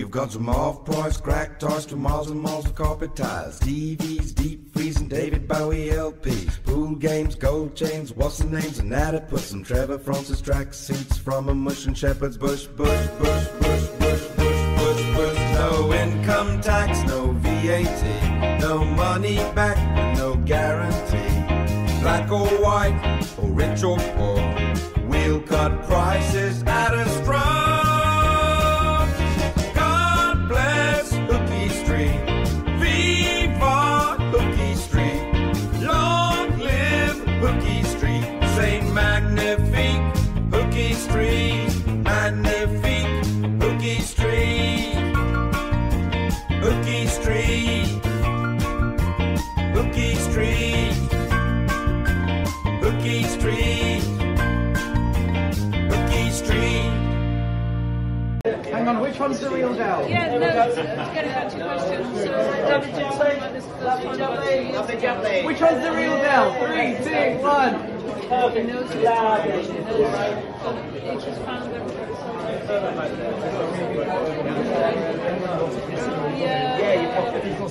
We've got some off-price crack toys to miles and miles of carpet tiles, TVs, deep freezing David Bowie LPs, pool games, gold chains, what's the names, and put some Trevor Francis track suits from a mush and shepherd's bush, bush, bush, bush, bush, bush, bush, bush. No income tax, no VAT, no money back, no guarantee. Black or white, or rich or poor, we'll cut prices at a Hooky Street. Hooky Street. Hooky Street. Hooky Street. Hang on, which one's the real Del? Yeah, no, it's getting back to your question. So, David Jason, this first one, lovely. Which one's the real Del? Three, two, one. He knows his target, he knows each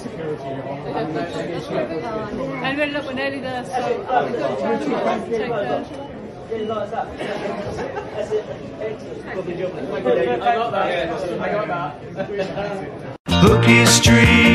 is found everywhere. Yeah. Anyway, look, we're nearly there, so I'll be good. Take care. Hooky Street.